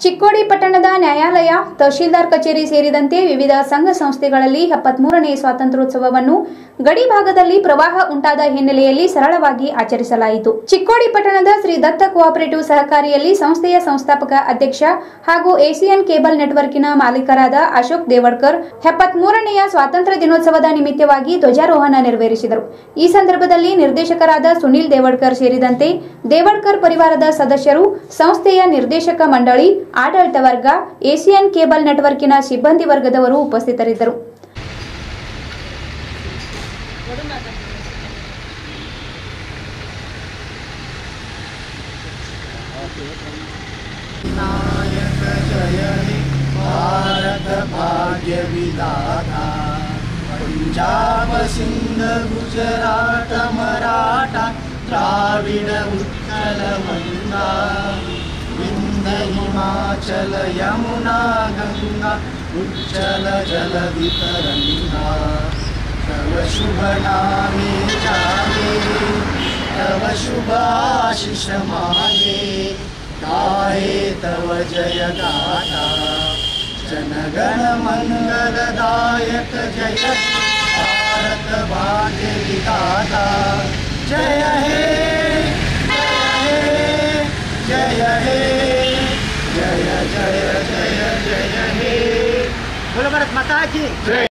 ಚಿಕ್ಕೋಡಿ ಪಟ್ಟಣದ ನ್ಯಾಯಾಲಯ, ತಹಶೀಲ್ದಾರ್ ಕಚೇರಿ ಸೇರಿದಂತೆ ವಿವಿಧ ಸಂಘ ಸಂಸ್ಥೆಗಳಲ್ಲಿ ಎಪ್ಪತ್ಮೂರನೇ ಸ್ವಾತಂತ್ರ್ಯೋತ್ಸವವನ್ನು ಗಡಿ ಭಾಗದಲ್ಲಿ ಪ್ರವಾಹ ಉಂಟಾದ ಹಿನ್ನೆಲೆಯಲ್ಲಿ ಸರಳವಾಗಿ ಆಚರಿಸಲಾಯಿತು. ಚಿಕ್ಕೋಡಿ ಪಟ್ಟಣದ ಶ್ರೀ ದತ್ತ ಕೋಆಪರೇಟಿವ್ ಸಹಕಾರಿಯಲ್ಲಿ ಸಂಸ್ಥೆಯ ಸಂಸ್ಥಾಪಕ ಅಧ್ಯಕ್ಷ ಹಾಗೂ ಏಷಿಯನ್ ಕೇಬಲ್ ನೆಟ್ವರ್ಕಿನ ಮಾಲೀಕರಾದ ಅಶೋಕ್ ದೇವಡ್ಕರ್ ಎಪ್ಪತ್ಮೂರನೆಯ ಸ್ವಾತಂತ್ರ್ಯ ದಿನೋತ್ಸವದ ನಿಮಿತ್ತವಾಗಿ ಧ್ವಜಾರೋಹಣ ನೆರವೇರಿಸಿದರು. ಈ ಸಂದರ್ಭದಲ್ಲಿ ನಿರ್ದೇಶಕರಾದ ಸುನಿಲ್ ದೇವಡ್ಕರ್ ಸೇರಿದಂತೆ ದೇವಡ್ಕರ್ ಪರಿವಾರದ ಸದಸ್ಯರು, ಸಂಸ್ಥೆಯ ನಿರ್ದೇಶಕ ಮಂಡಳಿ ಆಡಳಿತ ವರ್ಗ ಏಸಿಯನ್ ಕೇಬಲ್ ನೆಟ್ವರ್ಕಿನ ಸಿಬ್ಬಂದಿ ವರ್ಗದವರು ಉಪಸ್ಥಿತರಿದ್ದರು नायक जय हे भारत भाग्य विधाता पंजाब सिंध गुजरात मराठा द्राविड उत्कल गंगा विंध हिमाचल यमुना गङ्गा उज्जल जलवितरङ्गा तव शुभ नामे जाने तव शुभाशिष माने गाये तव जय गाता दायक जय। भारत भाग्यविता Macarradinho. Sim.